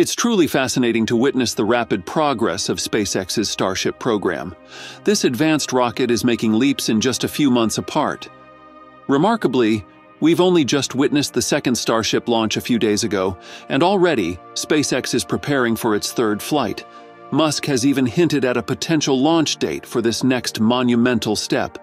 It's truly fascinating to witness the rapid progress of SpaceX's Starship program. This advanced rocket is making leaps in just a few months apart. Remarkably, we've only just witnessed the second Starship launch a few days ago, and already SpaceX is preparing for its third flight. Musk has even hinted at a potential launch date for this next monumental step.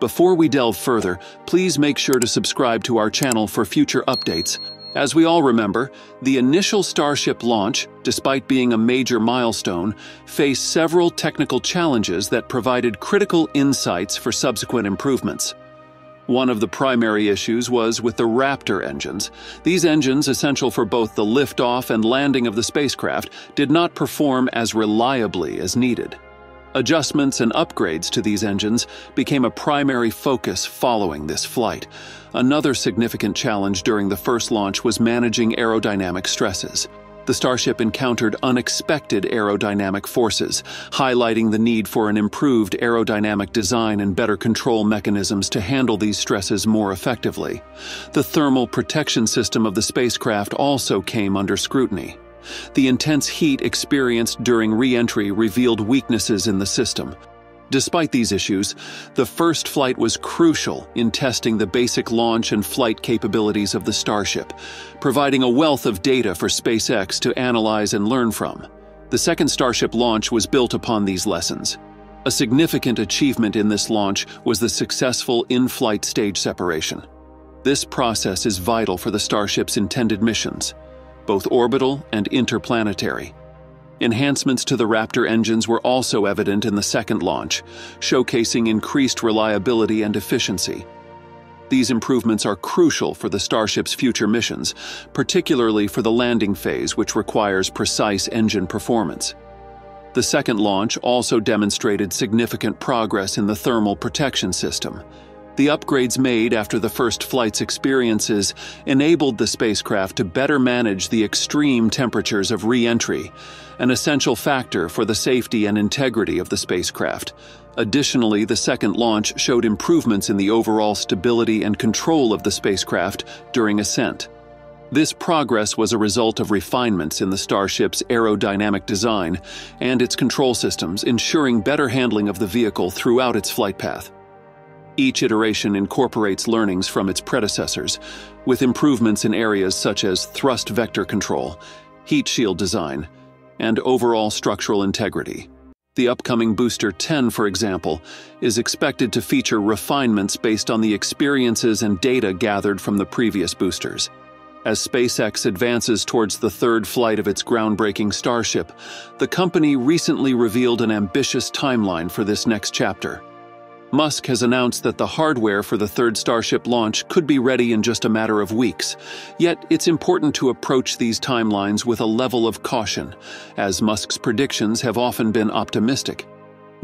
Before we delve further, please make sure to subscribe to our channel for future updates. As we all remember, the initial Starship launch, despite being a major milestone, faced several technical challenges that provided critical insights for subsequent improvements. One of the primary issues was with the Raptor engines. These engines, essential for both the liftoff and landing of the spacecraft, did not perform as reliably as needed. Adjustments and upgrades to these engines became a primary focus following this flight. Another significant challenge during the first launch was managing aerodynamic stresses the Starship encountered unexpected aerodynamic forces, highlighting the need for an improved aerodynamic design and better control mechanisms to handle these stresses more effectively. The thermal protection system of the spacecraft also came under scrutiny. The intense heat experienced during re entry revealed weaknesses in the system, Despite these issues, the first flight was crucial in testing the basic launch and flight capabilities of the Starship, providing a wealth of data for SpaceX to analyze and learn from. The second Starship launch was built upon these lessons. A significant achievement in this launch was the successful in flight stage separation. This process is vital for the Starship's intended missions, both orbital and interplanetary. Enhancements to the Raptor engines were also evident in the second launch, showcasing increased reliability and efficiency. These improvements are crucial for the Starship's future missions, particularly for the landing phase, which requires precise engine performance. The second launch also demonstrated significant progress in the thermal protection system, the upgrades made after the first flight's experiences enabled the spacecraft to better manage the extreme temperatures of re entry, an essential factor for the safety and integrity of the spacecraft. Additionally, the second launch showed improvements in the overall stability and control of the spacecraft during ascent. This progress was a result of refinements in the Starship's aerodynamic design and its control systems, ensuring better handling of the vehicle throughout its flight path. Each iteration incorporates learnings from its predecessors, with improvements in areas such as thrust vector control, heat shield design, and overall structural integrity. The upcoming Booster 10, for example, is expected to feature refinements based on the experiences and data gathered from the previous boosters. As SpaceX advances towards the third flight of its groundbreaking Starship, the company recently revealed an ambitious timeline for this next chapter. Musk has announced that the hardware for the third Starship launch could be ready in just a matter of weeks. Yet, it's important to approach these timelines with a level of caution, as Musk's predictions have often been optimistic.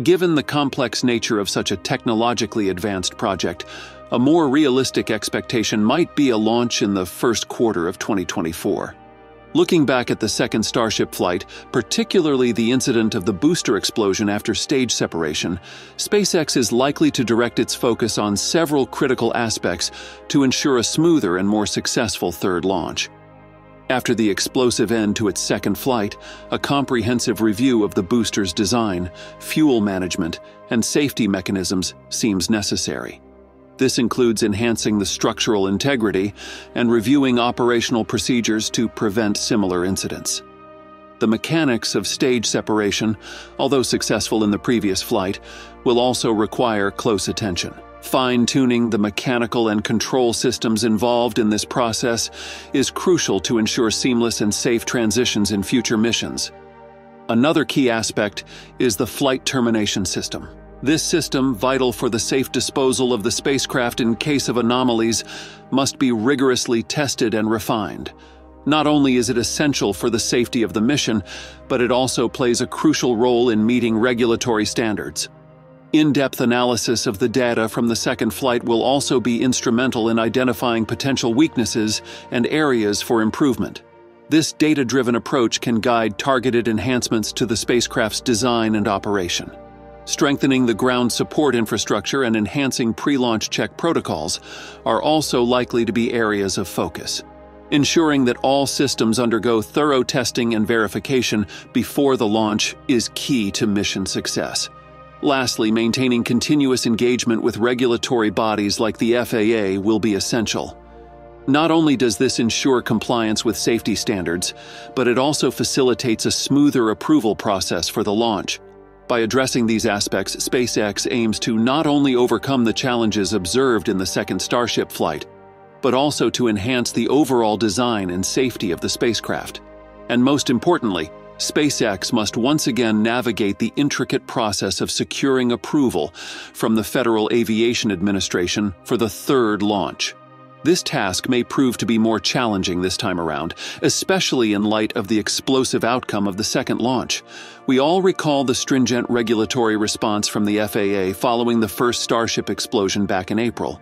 Given the complex nature of such a technologically advanced project, a more realistic expectation might be a launch in the first quarter of 2024. Looking back at the second Starship flight, particularly the incident of the booster explosion after stage separation, SpaceX is likely to direct its focus on several critical aspects to ensure a smoother and more successful third launch. After the explosive end to its second flight, a comprehensive review of the booster's design, fuel management, and safety mechanisms seems necessary. This includes enhancing the structural integrity and reviewing operational procedures to prevent similar incidents. The mechanics of stage separation, although successful in the previous flight, will also require close attention. Fine tuning the mechanical and control systems involved in this process is crucial to ensure seamless and safe transitions in future missions. Another key aspect is the flight termination system. This system, vital for the safe disposal of the spacecraft in case of anomalies, must be rigorously tested and refined. Not only is it essential for the safety of the mission, but it also plays a crucial role in meeting regulatory standards. In depth analysis of the data from the second flight will also be instrumental in identifying potential weaknesses and areas for improvement. This data driven approach can guide targeted enhancements to the spacecraft's design and operation. Strengthening the ground support infrastructure and enhancing pre launch check protocols are also likely to be areas of focus. Ensuring that all systems undergo thorough testing and verification before the launch is key to mission success. Lastly, maintaining continuous engagement with regulatory bodies like the FAA will be essential. Not only does this ensure compliance with safety standards, but it also facilitates a smoother approval process for the launch. By addressing these aspects, SpaceX aims to not only overcome the challenges observed in the second Starship flight, but also to enhance the overall design and safety of the spacecraft. And most importantly, SpaceX must once again navigate the intricate process of securing approval from the Federal Aviation Administration for the third launch. This task may prove to be more challenging this time around, especially in light of the explosive outcome of the second launch. We all recall the stringent regulatory response from the FAA following the first Starship explosion back in April.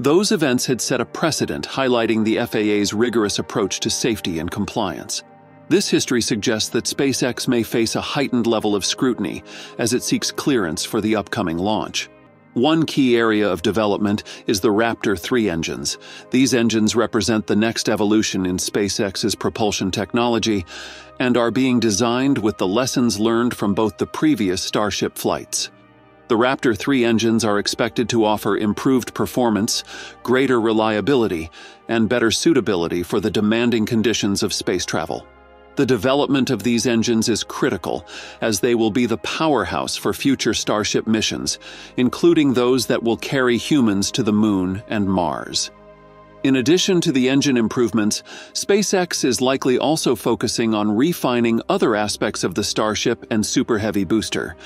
Those events had set a precedent highlighting the FAA's rigorous approach to safety and compliance. This history suggests that SpaceX may face a heightened level of scrutiny as it seeks clearance for the upcoming launch. One key area of development is the Raptor 3 engines. These engines represent the next evolution in SpaceX's propulsion technology and are being designed with the lessons learned from both the previous Starship flights. The Raptor 3 engines are expected to offer improved performance, greater reliability, and better suitability for the demanding conditions of space travel. The development of these engines is critical, as they will be the powerhouse for future Starship missions, including those that will carry humans to the Moon and Mars. In addition to the engine improvements, SpaceX is likely also focusing on refining other aspects of the Starship and Super Heavy booster.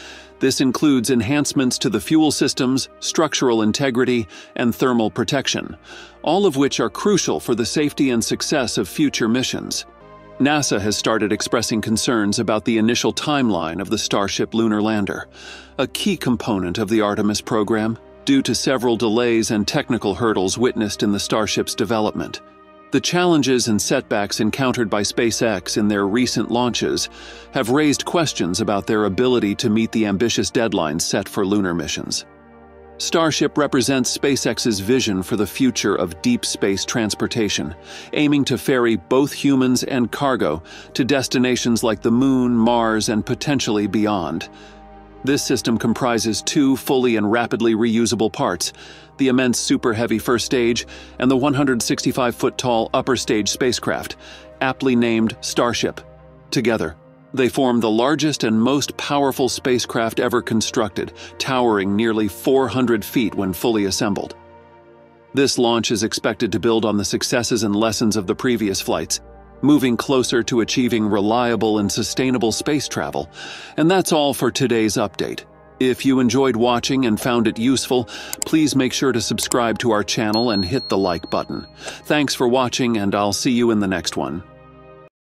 This includes enhancements to the fuel systems, structural integrity, and thermal protection, all of which are crucial for the safety and success of future missions. NASA has started expressing concerns about the initial timeline of the Starship lunar lander, a key component of the Artemis program, due to several delays and technical hurdles witnessed in the Starship's development. The challenges and setbacks encountered by SpaceX in their recent launches have raised questions about their ability to meet the ambitious deadlines set for lunar missions. Starship represents SpaceX's vision for the future of deep space transportation, aiming to ferry both humans and cargo to destinations like the Moon, Mars, and potentially beyond. This system comprises two fully and rapidly reusable parts the immense Super Heavy first stage and the 165 foot tall upper stage spacecraft, aptly named Starship. Together, they form the largest and most powerful spacecraft ever constructed, towering nearly 400 feet when fully assembled. This launch is expected to build on the successes and lessons of the previous flights, moving closer to achieving reliable and sustainable space travel. And that's all for today's update. If you enjoyed watching and found it useful, please make sure to subscribe to our channel and hit the like button. Thanks for watching, and I'll see you in the next one.